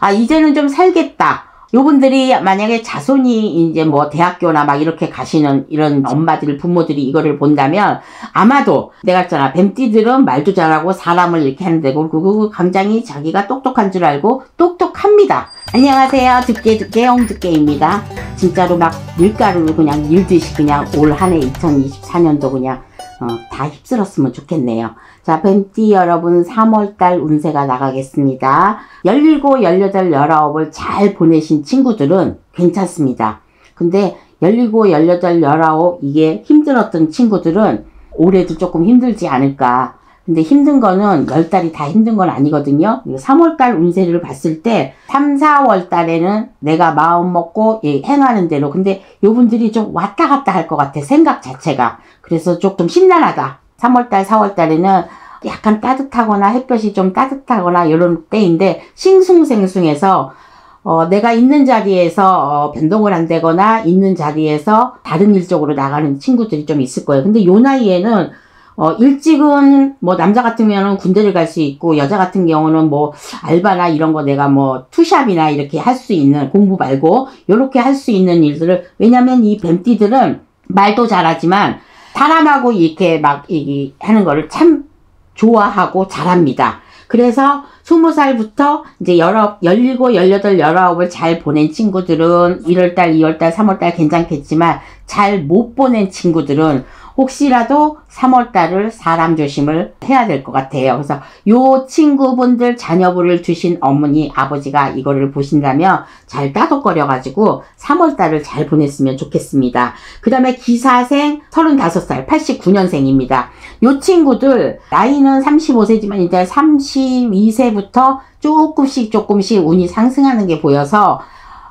아, 이제는 좀 살겠다. 요분들이 만약에 자손이 이제 뭐 대학교나 막 이렇게 가시는 이런 엄마들, 부모들이 이거를 본다면 아마도 내가 했잖아. 뱀띠들은 말도 잘하고 사람을 이렇게 하는데 그리고 굉장히 자기가 똑똑한 줄 알고 똑똑합니다. 안녕하세요. 듣게 듣게 홍듣게입니다. 진짜로 막 밀가루를 그냥 밀듯이 그냥 올 한 해 2024년도 그냥 어, 다 휩쓸었으면 좋겠네요. 자, 뱀띠 여러분 3월달 운세가 나가겠습니다. 17, 18, 19을 잘 보내신 친구들은 괜찮습니다. 근데 17, 18, 19 이게 힘들었던 친구들은 올해도 조금 힘들지 않을까. 근데 힘든 거는 10달이 다 힘든 건 아니거든요. 3월달 운세를 봤을 때 3, 4월 달에는 내가 마음 먹고 예, 행하는 대로 근데 요분들이 좀 왔다 갔다 할 것 같아. 생각 자체가. 그래서 조금 심란하다. 3월달, 4월달에는 약간 따뜻하거나 햇볕이 좀 따뜻하거나 이런 때인데 싱숭생숭해서 어, 내가 있는 자리에서 어, 변동을 안 되거나 있는 자리에서 다른 일 쪽으로 나가는 친구들이 좀 있을 거예요. 근데 요 나이에는 어, 일찍은 뭐 남자 같으면은 군대를 갈 수 있고 여자 같은 경우는 뭐 알바나 이런 거 내가 뭐 투샵이나 이렇게 할 수 있는 공부 말고 요렇게 할 수 있는 일들을 왜냐면 이 뱀띠들은 말도 잘하지만 사람하고 이렇게 막 얘기 하는 거를 참 좋아하고 잘합니다. 그래서 20살부터 이제 여러, 17, 18, 19을 잘 보낸 친구들은 1월달, 2월달, 3월달 괜찮겠지만 잘 못 보낸 친구들은 혹시라도 3월달을 사람 조심을 해야 될 것 같아요. 그래서 요 친구분들 자녀분을 두신 어머니, 아버지가 이거를 보신다면 잘 따독거려가지고 3월달을 잘 보냈으면 좋겠습니다. 그 다음에 기사생 35살, 89년생입니다. 요 친구들 나이는 35세지만 이제 32세부터 조금씩 조금씩 운이 상승하는 게 보여서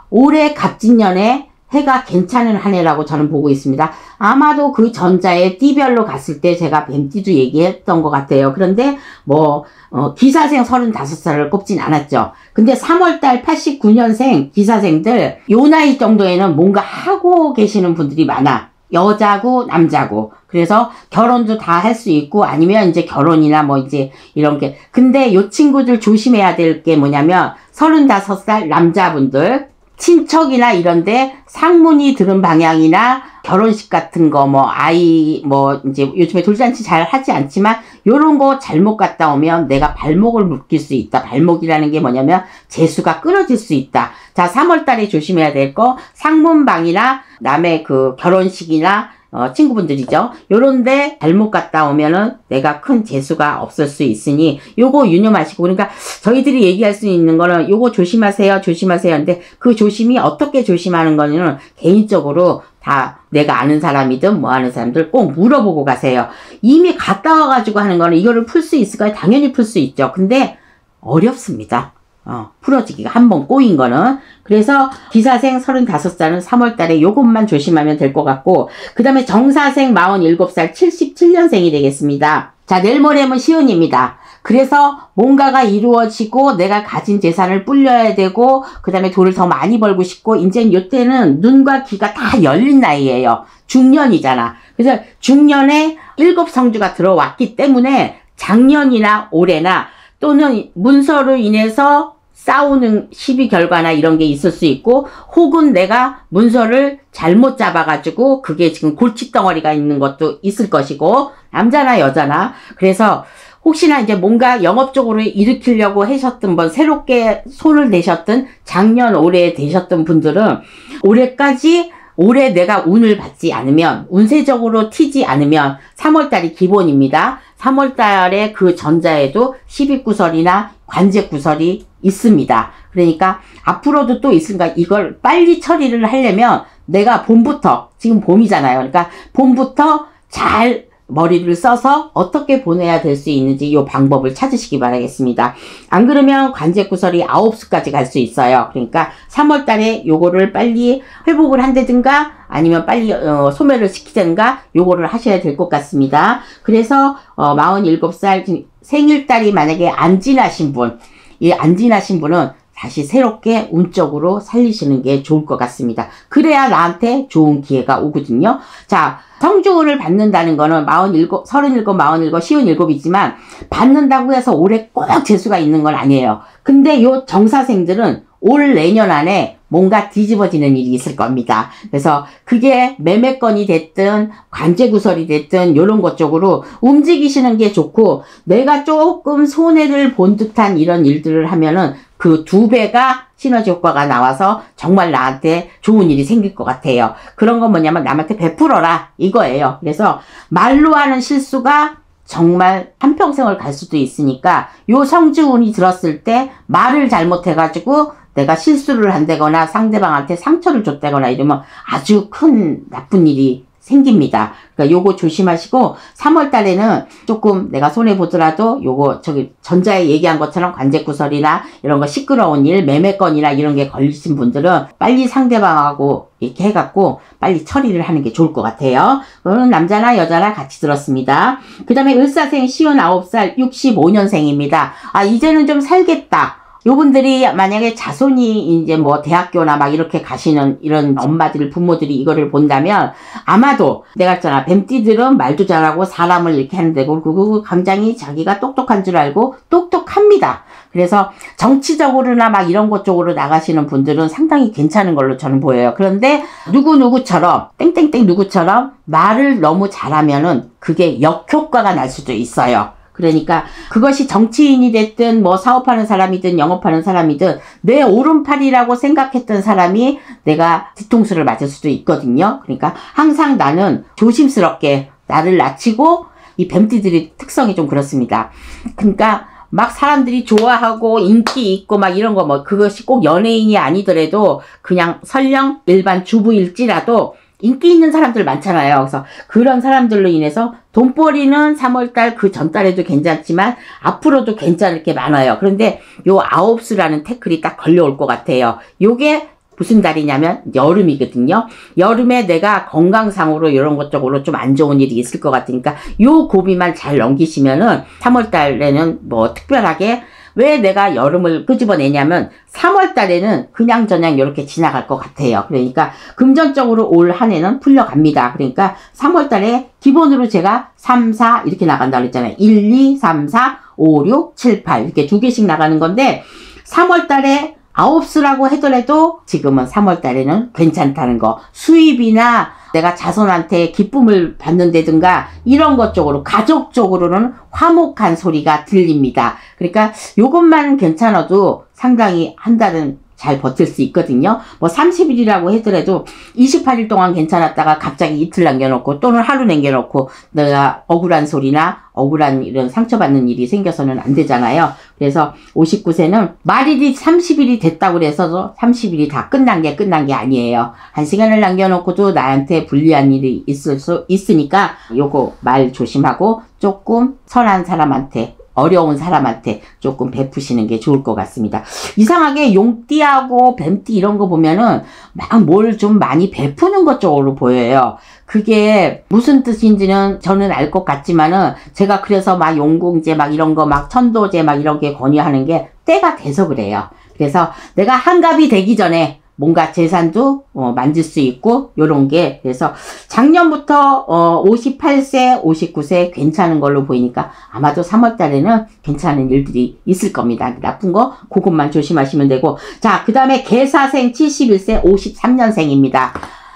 올해 갑진년에 해가 괜찮은 한 해라고 저는 보고 있습니다. 아마도 그 전자에 띠별로 갔을 때 제가 뱀띠도 얘기했던 것 같아요. 그런데 뭐 어, 기사생 35살을 꼽진 않았죠. 근데 3월달 89년생 기사생들 요 나이 정도에는 뭔가 하고 계시는 분들이 많아. 여자고 남자고 그래서 결혼도 다 할 수 있고 아니면 이제 결혼이나 뭐 이제 이런 게 근데 요 친구들 조심해야 될 게 뭐냐면 35살 남자분들 친척이나 이런데 상문이 들은 방향이나 결혼식 같은 거 뭐 아이 뭐 이제 요즘에 돌잔치 잘 하지 않지만 요런 거 잘못 갔다 오면 내가 발목을 묶일 수 있다. 발목이라는 게 뭐냐면 재수가 끊어질 수 있다. 자, 3월 달에 조심해야 될 거 상문방이나 남의 그 결혼식이나 어, 친구분들이죠. 요런데 잘못 갔다 오면은 내가 큰 재수가 없을 수 있으니 요거 유념하시고 그러니까 저희들이 얘기할 수 있는 거는 요거 조심하세요 조심하세요 근데 그 조심이 어떻게 조심하는 거는 개인적으로 다 내가 아는 사람이든 뭐 아는 사람들 꼭 물어보고 가세요. 이미 갔다 와가지고 하는 거는 이거를 풀 수 있을까요? 당연히 풀 수 있죠. 근데 어렵습니다. 어, 풀어지기가 한 번 꼬인 거는. 그래서 기사생 35살은 3월 달에 요것만 조심하면 될 것 같고, 그 다음에 정사생 47살 77년생이 되겠습니다. 자, 내일 모레면 쉬운입니다. 그래서 뭔가가 이루어지고 내가 가진 재산을 불려야 되고 그 다음에 돈을 더 많이 벌고 싶고 이제 이때는 눈과 귀가 다 열린 나이예요. 중년이잖아. 그래서 중년에 일곱 성주가 들어왔기 때문에 작년이나 올해나 또는 문서로 인해서 싸우는 시비 결과나 이런 게 있을 수 있고 혹은 내가 문서를 잘못 잡아가지고 그게 지금 골칫덩어리가 있는 것도 있을 것이고 남자나 여자나 그래서 혹시나 이제 뭔가 영업 적으로 일으키려고 하셨던 분, 새롭게 손을 내셨던 작년 올해 되셨던 분들은 올해까지 올해 내가 운을 받지 않으면 운세적으로 튀지 않으면 3월달이 기본입니다. 3월달에 그 전자에도 12구설이나 관제구설이 있습니다. 그러니까 앞으로도 또 있으니까 이걸 빨리 처리를 하려면 내가 봄부터 지금 봄이잖아요. 그러니까 봄부터 잘 머리를 써서 어떻게 보내야 될 수 있는지 이 방법을 찾으시기 바라겠습니다. 안 그러면 관제 구설이 9수까지 갈 수 있어요. 그러니까 3월 달에 요거를 빨리 회복을 한다든가 아니면 빨리 어, 소멸을 시키든가 요거를 하셔야 될 것 같습니다. 그래서 어, 47살 생일달이 만약에 안 지나신 분, 이안 지나신 분은 다시 새롭게 운적으로 살리시는 게 좋을 것 같습니다. 그래야 나한테 좋은 기회가 오거든요. 자, 성주운을 받는다는 거는 47, 37, 47, 57이지만 받는다고 해서 올해 꼭 재수가 있는 건 아니에요. 근데 요 정사생들은 올 내년 안에 뭔가 뒤집어지는 일이 있을 겁니다. 그래서 그게 매매건이 됐든 관제 구설이 됐든 이런 것 쪽으로 움직이시는 게 좋고 내가 조금 손해를 본 듯한 이런 일들을 하면은 그 두 배가 시너지 효과가 나와서 정말 나한테 좋은 일이 생길 것 같아요. 그런 건 뭐냐면 남한테 베풀어라 이거예요. 그래서 말로 하는 실수가 정말 한평생을 갈 수도 있으니까 요 성주운이 들었을 때 말을 잘못해가지고 내가 실수를 한다거나 상대방한테 상처를 줬다거나 이러면 아주 큰 나쁜 일이 생깁니다. 그러니까 요거 조심하시고 3월 달에는 조금 내가 손해 보더라도 요거 저기 전자에 얘기한 것처럼 관제 구설이나 이런 거 시끄러운 일, 매매건이나 이런 게 걸리신 분들은 빨리 상대방하고 이렇게 해갖고 빨리 처리를 하는 게 좋을 것 같아요. 그거는 남자나 여자나 같이 들었습니다. 그 다음에 을사생 시운 9살 65년생입니다. 아 이제는 좀 살겠다. 요분들이 만약에 자손이 이제 뭐 대학교나 막 이렇게 가시는 이런 엄마들, 부모들이 이거를 본다면 아마도 내가 했잖아. 뱀띠들은 말도 잘하고 사람을 이렇게 하는데 그 굉장히 자기가 똑똑한 줄 알고 똑똑합니다. 그래서 정치적으로나 막 이런 것 쪽으로 나가시는 분들은 상당히 괜찮은 걸로 저는 보여요. 그런데 누구누구처럼 땡땡땡 누구처럼 말을 너무 잘하면은 그게 역효과가 날 수도 있어요. 그러니까 그것이 정치인이 됐든 뭐 사업하는 사람이든 영업하는 사람이든 내 오른팔이라고 생각했던 사람이 내가 뒤통수를 맞을 수도 있거든요. 그러니까 항상 나는 조심스럽게 나를 낮추고 이 뱀띠들이 특성이 좀 그렇습니다. 그러니까 막 사람들이 좋아하고 인기 있고 막 이런 거 뭐 그것이 꼭 연예인이 아니더라도 그냥 설령 일반 주부일지라도 인기 있는 사람들 많잖아요. 그래서 그런 사람들로 인해서 돈벌이는 3월달 그 전달에도 괜찮지만 앞으로도 괜찮을 게 많아요. 그런데 요 아홉수라는 태클이 딱 걸려올 것 같아요. 요게 무슨 달이냐면 여름이거든요. 여름에 내가 건강상으로 이런 것 쪽으로 좀 안 좋은 일이 있을 것 같으니까 요 고비만 잘 넘기시면은 3월 달에는 뭐 특별하게 왜 내가 여름을 끄집어내냐면 3월 달에는 그냥 저냥 이렇게 지나갈 것 같아요. 그러니까 금전적으로 올 한 해는 풀려갑니다. 그러니까 3월 달에 기본으로 제가 3, 4 이렇게 나간다 그랬잖아요. 1, 2, 3, 4, 5, 6, 7, 8 이렇게 두 개씩 나가는 건데 3월 달에 아홉수라고 하더라도 지금은 3월 달에는 괜찮다는 거. 수입이나 내가 자손한테 기쁨을 받는다든가 이런 것 쪽으로 가족적으로는 화목한 소리가 들립니다. 그러니까 요것만 괜찮아도 상당히 한 달은 잘 버틸 수 있거든요. 뭐 30일이라고 하더라도 28일 동안 괜찮았다가 갑자기 이틀 남겨놓고 또는 하루 남겨놓고 내가 억울한 소리나 억울한 이런 상처받는 일이 생겨서는 안 되잖아요. 그래서 59세는 말일이 30일이 됐다고 그래서 30일이 다 끝난 게 끝난 게 아니에요. 한 시간을 남겨놓고도 나한테 불리한 일이 있을 수 있으니까 요거 말 조심하고 조금 선한 사람한테 어려운 사람한테 조금 베푸시는 게 좋을 것 같습니다. 이상하게 용띠하고 뱀띠 이런 거 보면은 막 뭘 좀 많이 베푸는 것 쪽으로 보여요. 그게 무슨 뜻인지는 저는 알 것 같지만은 제가 그래서 막 용궁제 막 이런 거 막 천도제 막 이런 게 권유하는 게 때가 돼서 그래요. 그래서 내가 한갑이 되기 전에 뭔가 재산도 어, 만질 수 있고 요런 게 그래서 작년부터 어, 58세, 59세 괜찮은 걸로 보이니까 아마도 3월 달에는 괜찮은 일들이 있을 겁니다. 나쁜 거 그것만 조심하시면 되고 자, 그다음에 개사생 71세 53년생입니다.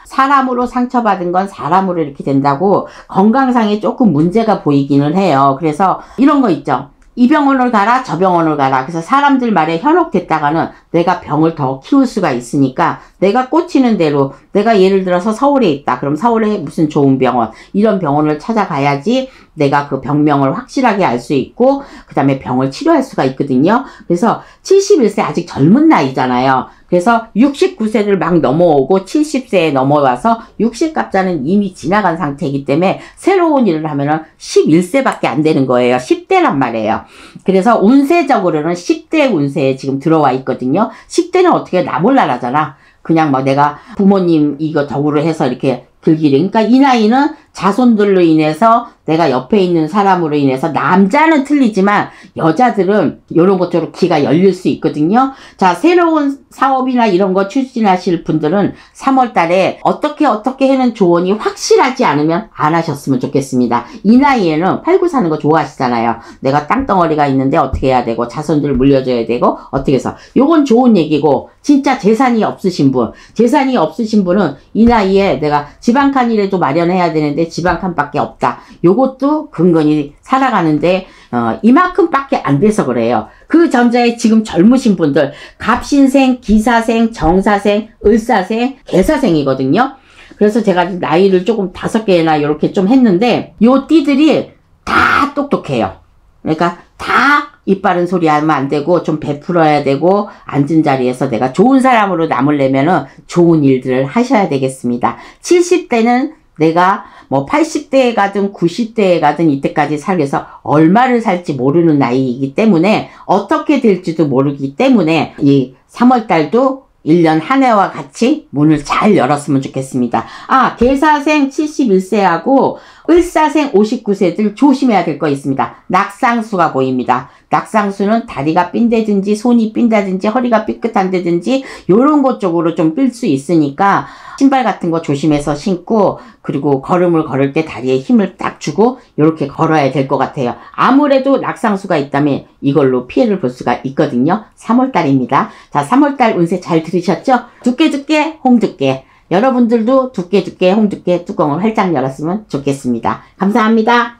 사람으로 상처받은 건 사람으로 이렇게 된다고 건강상에 조금 문제가 보이기는 해요. 그래서 이런 거 있죠. 이 병원을 가라 저 병원을 가라 그래서 사람들 말에 현혹됐다가는 내가 병을 더 키울 수가 있으니까 내가 꽂히는 대로 내가 예를 들어서 서울에 있다 그럼 서울에 무슨 좋은 병원 이런 병원을 찾아가야지 내가 그 병명을 확실하게 알 수 있고 그 다음에 병을 치료할 수가 있거든요 그래서 71세 아직 젊은 나이잖아요 그래서 69세를 막 넘어오고 70세에 넘어와서 60갑자는 이미 지나간 상태이기 때문에 새로운 일을 하면은 11세밖에 안 되는 거예요. 10대란 말이에요. 그래서 운세적으로는 10대 운세에 지금 들어와 있거든요. 10대는 어떻게 나 몰라라잖아. 그냥 뭐 내가 부모님 이거 덕으로 해서 이렇게 들기를. 그러니까 이 나이는 자손들로 인해서 내가 옆에 있는 사람으로 인해서 남자는 틀리지만 여자들은 이런 것처럼 귀가 열릴 수 있거든요. 자, 새로운 사업이나 이런 거 추진하실 분들은 3월 달에 어떻게 어떻게 하는 조언이 확실하지 않으면 안 하셨으면 좋겠습니다. 이 나이에는 팔고 사는 거 좋아하시잖아요. 내가 땅덩어리가 있는데 어떻게 해야 되고 자손들 물려줘야 되고 어떻게 해서 요건 좋은 얘기고 진짜 재산이 없으신 분 재산이 없으신 분은 이 나이에 내가 지방칸이라도 마련해야 되는데 지방칸밖에 없다. 요것도 근근히 살아가는데 어, 이만큼밖에 안 돼서 그래요. 그 전자에 지금 젊으신 분들 갑신생, 기사생, 정사생, 을사생, 개사생이거든요. 그래서 제가 나이를 조금 다섯 개나 이렇게 좀 했는데 요 띠들이 다 똑똑해요. 그러니까 다 이빠른 소리 하면 안 되고 좀 베풀어야 되고 앉은 자리에서 내가 좋은 사람으로 남으려면은 좋은 일들을 하셔야 되겠습니다. 70대는 내가 뭐 80대에 가든 90대에 가든 이때까지 살면서 얼마를 살지 모르는 나이이기 때문에 어떻게 될지도 모르기 때문에 이 3월 달도 1년 한 해와 같이 문을 잘 열었으면 좋겠습니다. 아, 계사생 71세하고 을사생 59세들 조심해야 될 거 있습니다. 낙상수가 보입니다. 낙상수는 다리가 삔다든지 손이 삔다든지 허리가 삐끗한다든지 요런 것 쪽으로 좀 삘 수 있으니까 신발 같은 거 조심해서 신고 그리고 걸음을 걸을 때 다리에 힘을 딱 주고 이렇게 걸어야 될 것 같아요. 아무래도 낙상수가 있다면 이걸로 피해를 볼 수가 있거든요. 3월달입니다. 자, 3월달 운세 잘 들으셨죠? 두께 두께 홍두께 여러분들도 두께 두께 홍두께 뚜껑을 활짝 열었으면 좋겠습니다. 감사합니다.